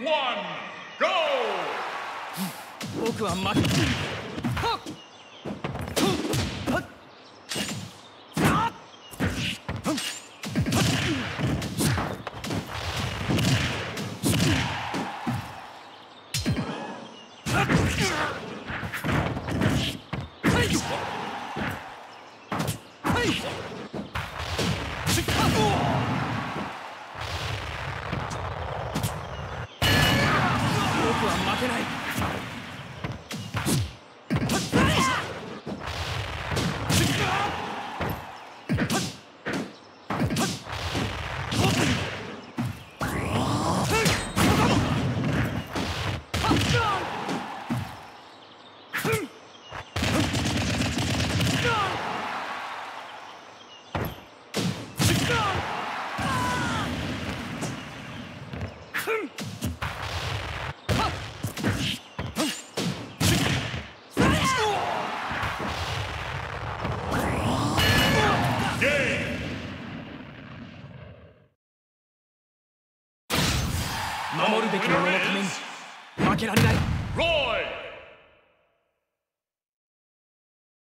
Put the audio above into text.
one, 僕は負けはっはっはっはっ僕は負けない。守るべき者のために負けられない Roy